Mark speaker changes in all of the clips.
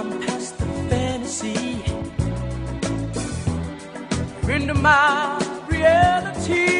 Speaker 1: I'm past the fantasy. Into my reality.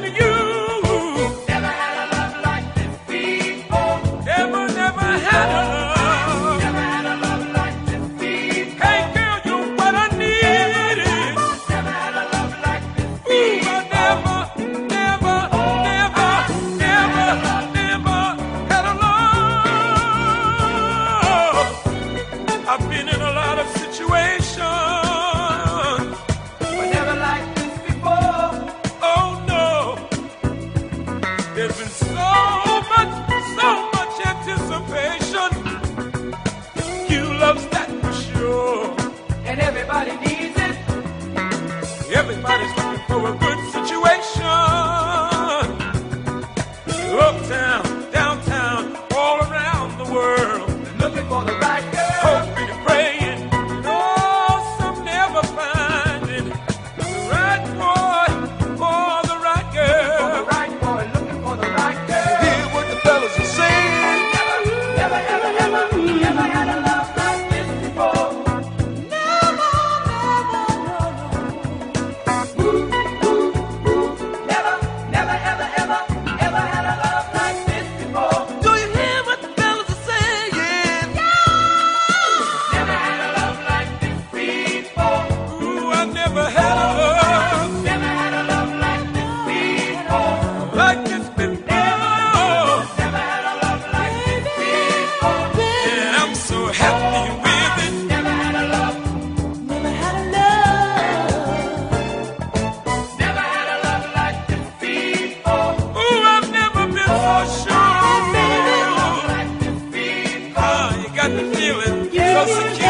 Speaker 1: to you. Everybody's looking for a good situation. Uptown, downtown, all around the world. Looking for the right. Yes.